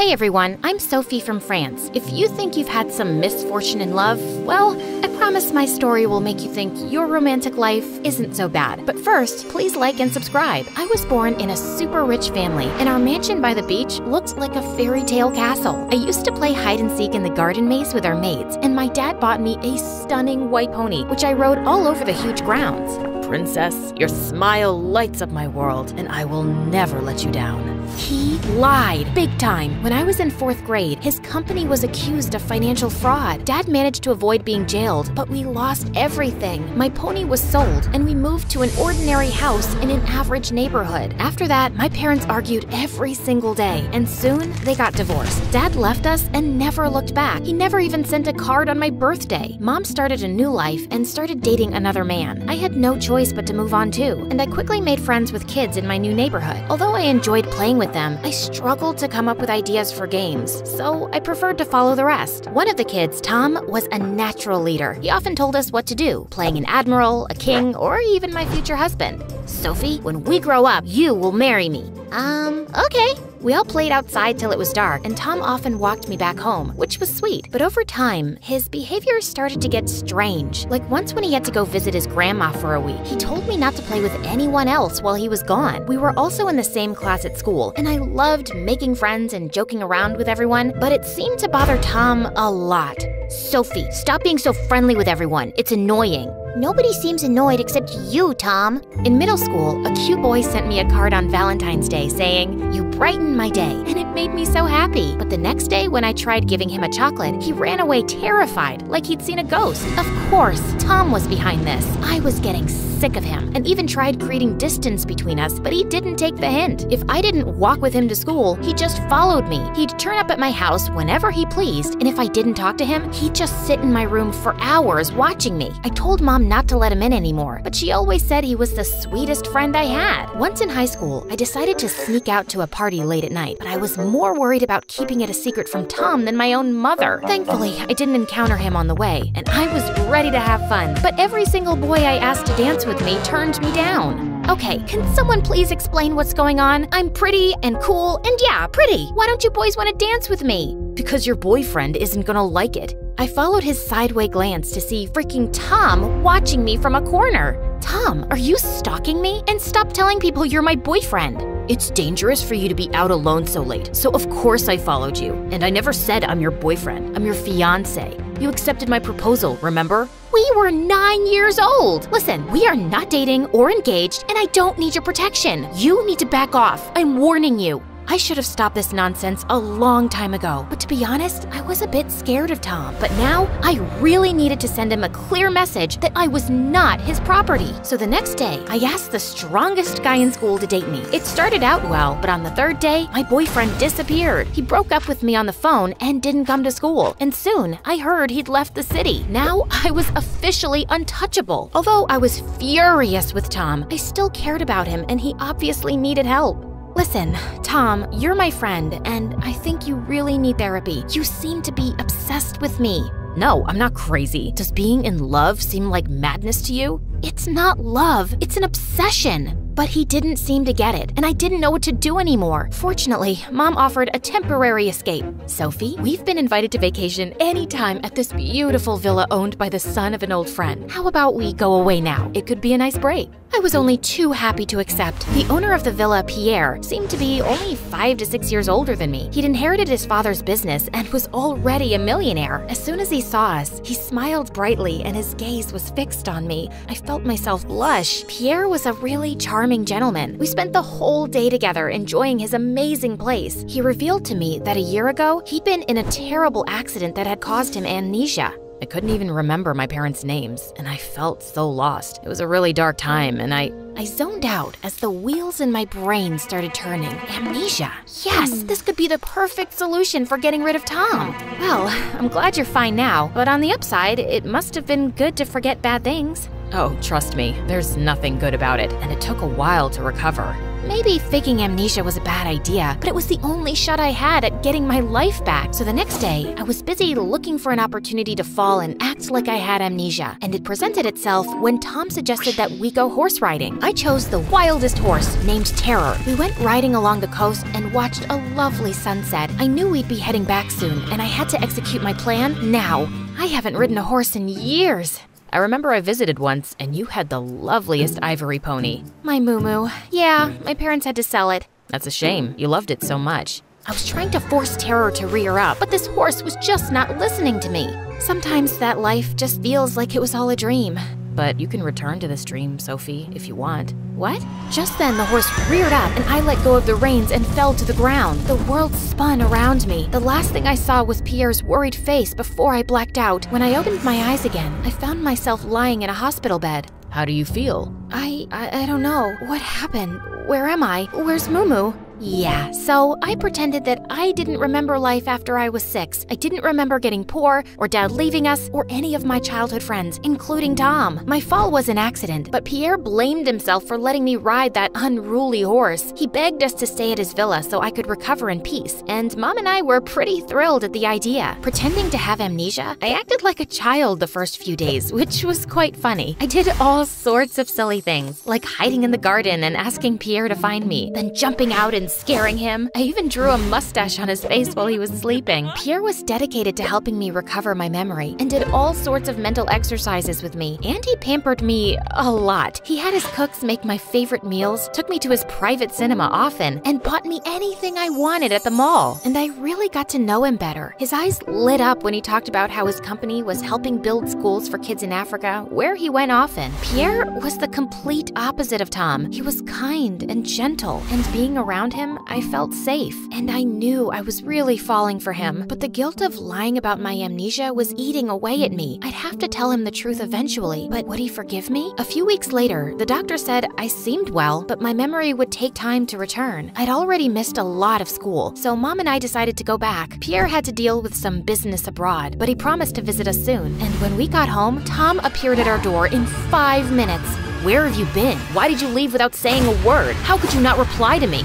Hey everyone, I'm Sophie from France. If you think you've had some misfortune in love, well, I promise my story will make you think your romantic life isn't so bad. But first, please like and subscribe. I was born in a super rich family, and our mansion by the beach looked like a fairy tale castle. I used to play hide and seek in the garden maze with our maids, and my dad bought me a stunning white pony, which I rode all over the huge grounds. Princess, your smile lights up my world, and I will never let you down. He lied big time. When I was in fourth grade, his company was accused of financial fraud. Dad managed to avoid being jailed, but we lost everything. My pony was sold, and we moved to an ordinary house in an average neighborhood. After that, my parents argued every single day, and soon they got divorced. Dad left us and never looked back. He never even sent a card on my birthday. Mom started a new life and started dating another man. I had no choice choice but to move on too, and I quickly made friends with kids in my new neighborhood. Although I enjoyed playing with them, I struggled to come up with ideas for games, so I preferred to follow the rest. One of the kids, Tom, was a natural leader. He often told us what to do, playing an admiral, a king, or even my future husband. Sophie, when we grow up, you will marry me. Um, okay. We all played outside till it was dark, and Tom often walked me back home, which was sweet. But over time, his behavior started to get strange. Like once when he had to go visit his grandma for a week, he told me not to play with anyone else while he was gone. We were also in the same class at school, and I loved making friends and joking around with everyone, but it seemed to bother Tom a lot. Sophie, stop being so friendly with everyone. It's annoying. Nobody seems annoyed except you, Tom. In middle school, a cute boy sent me a card on Valentine's Day saying, You brighten my day, and it made me so happy. But the next day, when I tried giving him a chocolate, he ran away terrified, like he'd seen a ghost. Of course, Tom was behind this. I was getting sick of him and even tried creating distance between us, but he didn't take the hint. If I didn't walk with him to school, he just followed me. He'd turn up at my house whenever he pleased, and if I didn't talk to him, he'd just sit in my room for hours watching me. I told mom not to let him in anymore, but she always said he was the sweetest friend I had. Once in high school, I decided to sneak out to a party late at night, but I was more worried about keeping it a secret from Tom than my own mother. Thankfully, I didn't encounter him on the way, and I was ready to have fun. But every single boy I asked to dance with me turned me down. Okay, can someone please explain what's going on? I'm pretty and cool, and yeah, pretty. Why don't you boys want to dance with me? Because your boyfriend isn't gonna like it. I followed his sideway glance to see freaking Tom watching me from a corner. Tom, are you stalking me? And stop telling people you're my boyfriend. It's dangerous for you to be out alone so late, so of course I followed you. And I never said I'm your boyfriend, I'm your fiance. You accepted my proposal, remember? We were nine years old. Listen, we are not dating or engaged, and I don't need your protection. You need to back off. I'm warning you. I should have stopped this nonsense a long time ago, but to be honest, I was a bit scared of Tom. But now, I really needed to send him a clear message that I was not his property. So the next day, I asked the strongest guy in school to date me. It started out well, but on the third day, my boyfriend disappeared. He broke up with me on the phone and didn't come to school. And soon, I heard he'd left the city. Now, I was officially untouchable. Although I was furious with Tom, I still cared about him and he obviously needed help. Listen, Tom, you're my friend, and I think you really need therapy. You seem to be obsessed with me. No, I'm not crazy. Does being in love seem like madness to you? It's not love, it's an obsession. But he didn't seem to get it, and I didn't know what to do anymore. Fortunately, Mom offered a temporary escape. Sophie, we've been invited to vacation anytime at this beautiful villa owned by the son of an old friend. How about we go away now? It could be a nice break. I was only too happy to accept. The owner of the villa, Pierre, seemed to be only five to six years older than me. He'd inherited his father's business and was already a millionaire. As soon as he saw us, he smiled brightly and his gaze was fixed on me. I felt myself blush. Pierre was a really charming gentleman. We spent the whole day together enjoying his amazing place. He revealed to me that a year ago, he'd been in a terrible accident that had caused him amnesia. I couldn't even remember my parents' names, and I felt so lost. It was a really dark time, and I. I zoned out as the wheels in my brain started turning. Amnesia. Yes, this could be the perfect solution for getting rid of Tom. Well, I'm glad you're fine now, but on the upside, it must have been good to forget bad things. Oh, trust me, there's nothing good about it, and it took a while to recover. Maybe faking amnesia was a bad idea, but it was the only shot I had at getting my life back. So the next day, I was busy looking for an opportunity to fall and act like I had amnesia, and it presented itself when Tom suggested that we go horse riding. I chose the wildest horse named Terror. We went riding along the coast and watched a lovely sunset. I knew we'd be heading back soon, and I had to execute my plan now. I haven't ridden a horse in years. I remember I visited once and you had the loveliest ivory pony. My moo Yeah, my parents had to sell it. That's a shame. You loved it so much. I was trying to force Terror to rear up, but this horse was just not listening to me. Sometimes that life just feels like it was all a dream. But you can return to this dream, Sophie, if you want. What? Just then, the horse reared up and I let go of the reins and fell to the ground. The world spun around me. The last thing I saw was Pierre's worried face before I blacked out. When I opened my eyes again, I found myself lying in a hospital bed. How do you feel? I, I, I don't know. What happened? Where am I? Where's Mumu? Yeah, so I pretended that I didn't remember life after I was six. I didn't remember getting poor, or dad leaving us, or any of my childhood friends, including Tom. My fall was an accident, but Pierre blamed himself for letting me ride that unruly horse. He begged us to stay at his villa so I could recover in peace, and mom and I were pretty thrilled at the idea. Pretending to have amnesia, I acted like a child the first few days, which was quite funny. I did all sorts of silly things, like hiding in the garden and asking Pierre to find me, then jumping out and scaring him. I even drew a mustache on his face while he was sleeping. Pierre was dedicated to helping me recover my memory and did all sorts of mental exercises with me, and he pampered me a lot. He had his cooks make my favorite meals, took me to his private cinema often, and bought me anything I wanted at the mall. And I really got to know him better. His eyes lit up when he talked about how his company was helping build schools for kids in Africa, where he went often. Pierre was the complete opposite of Tom. He was kind and gentle, and being around him, I felt safe. And I knew I was really falling for him, but the guilt of lying about my amnesia was eating away at me. I'd have to tell him the truth eventually, but would he forgive me? A few weeks later, the doctor said I seemed well, but my memory would take time to return. I'd already missed a lot of school, so mom and I decided to go back. Pierre had to deal with some business abroad, but he promised to visit us soon. And when we got home, Tom appeared at our door in five minutes. Where have you been? Why did you leave without saying a word? How could you not reply to me?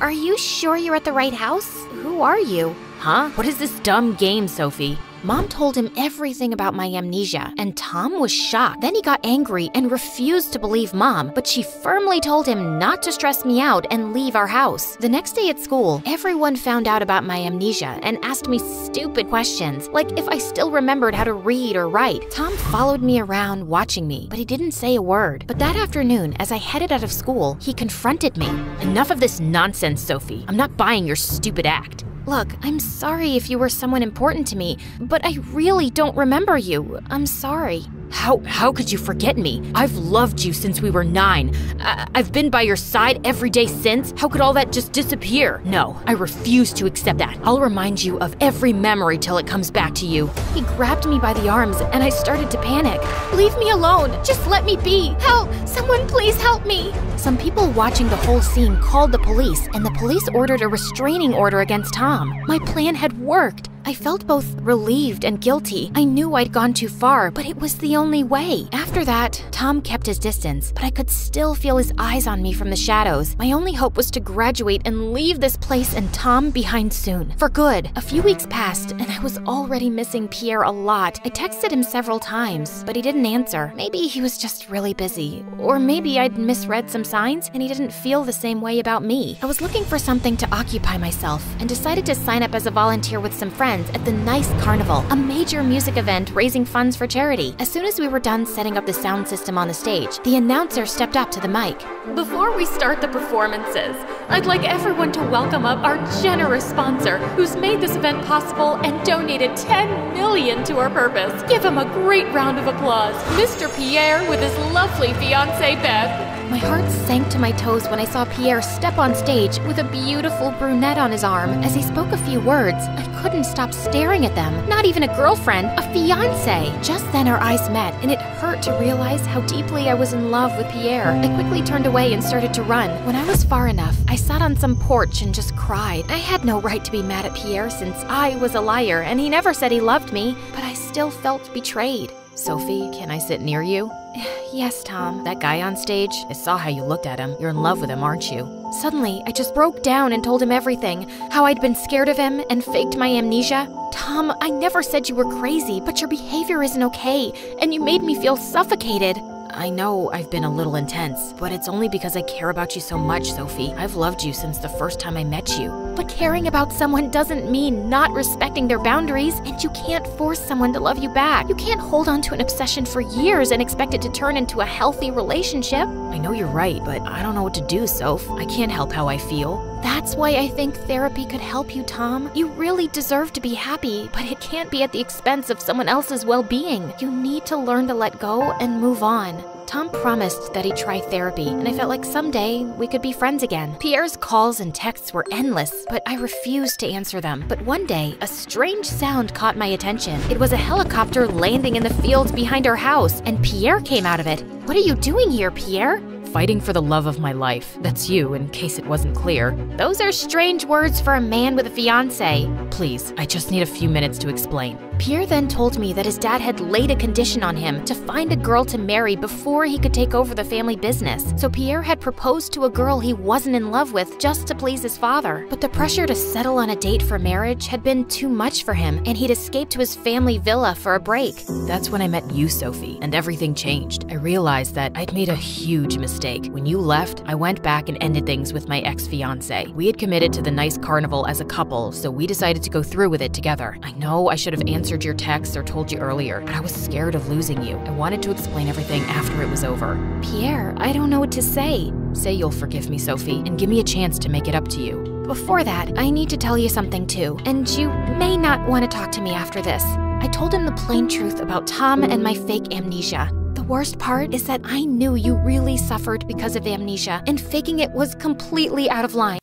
Are you sure you're at the right house? Who are you? Huh? What is this dumb game, Sophie? Mom told him everything about my amnesia, and Tom was shocked. Then he got angry and refused to believe Mom, but she firmly told him not to stress me out and leave our house. The next day at school, everyone found out about my amnesia and asked me stupid questions, like if I still remembered how to read or write. Tom followed me around watching me, but he didn't say a word. But that afternoon, as I headed out of school, he confronted me. Enough of this nonsense, Sophie. I'm not buying your stupid act. Look, I'm sorry if you were someone important to me, but I really don't remember you. I'm sorry. How how could you forget me? I've loved you since we were nine. I, I've been by your side every day since. How could all that just disappear? No, I refuse to accept that. I'll remind you of every memory till it comes back to you. He grabbed me by the arms and I started to panic. Leave me alone. Just let me be. Help! Someone please help me. Some people watching the whole scene called the police, and the police ordered a restraining order against Tom. My plan had worked. I felt both relieved and guilty. I knew I'd gone too far, but it was the only way. After that, Tom kept his distance, but I could still feel his eyes on me from the shadows. My only hope was to graduate and leave this place and Tom behind soon. For good. A few weeks passed, and I was already missing Pierre a lot. I texted him several times, but he didn't answer. Maybe he was just really busy. Or maybe I'd misread some signs and he didn't feel the same way about me. I was looking for something to occupy myself and decided to sign up as a volunteer with some friends at the Nice Carnival, a major music event raising funds for charity. As soon as we were done setting up the sound system on the stage, the announcer stepped up to the mic. Before we start the performances, I'd like everyone to welcome up our generous sponsor who's made this event possible and donated 10 million to our purpose. Give him a great round of applause. Mr. Pierre with his lovely fiancée Beth. My heart sank to my toes when I saw Pierre step on stage with a beautiful brunette on his arm. As he spoke a few words, I couldn't stop staring at them. Not even a girlfriend, a fiance. Just then our eyes met, and it hurt to realize how deeply I was in love with Pierre. I quickly turned away and started to run. When I was far enough, I sat on some porch and just cried. I had no right to be mad at Pierre since I was a liar and he never said he loved me, but I still felt betrayed. Sophie, can I sit near you? Yes, Tom. That guy on stage, I saw how you looked at him. You're in love with him, aren't you? Suddenly, I just broke down and told him everything how I'd been scared of him and faked my amnesia. Tom, I never said you were crazy, but your behavior isn't okay, and you made me feel suffocated. I know I've been a little intense, but it's only because I care about you so much, Sophie. I've loved you since the first time I met you. But caring about someone doesn't mean not respecting their boundaries, and you can't force someone to love you back. You can't hold on to an obsession for years and expect it to turn into a healthy relationship. I know you're right, but I don't know what to do, Soph. I can't help how I feel. That's why I think therapy could help you, Tom. You really deserve to be happy, but it can't be at the expense of someone else's well being. You need to learn to let go and move on. Tom promised that he'd try therapy, and I felt like someday we could be friends again. Pierre's calls and texts were endless, but I refused to answer them. But one day, a strange sound caught my attention. It was a helicopter landing in the fields behind our house, and Pierre came out of it. What are you doing here, Pierre? Fighting for the love of my life. That's you, in case it wasn't clear. Those are strange words for a man with a fiance. Please, I just need a few minutes to explain. Pierre then told me that his dad had laid a condition on him to find a girl to marry before he could take over the family business. So Pierre had proposed to a girl he wasn't in love with just to please his father. But the pressure to settle on a date for marriage had been too much for him, and he'd escaped to his family villa for a break. That's when I met you, Sophie, and everything changed. I realized that I'd made a huge mistake. When you left, I went back and ended things with my ex fiance. We had committed to the Nice Carnival as a couple, so we decided to go through with it together. I know I should have answered answered your texts or told you earlier, but I was scared of losing you. I wanted to explain everything after it was over. Pierre, I don't know what to say. Say you'll forgive me, Sophie, and give me a chance to make it up to you. Before that, I need to tell you something too, and you may not want to talk to me after this. I told him the plain truth about Tom and my fake amnesia. The worst part is that I knew you really suffered because of amnesia, and faking it was completely out of line.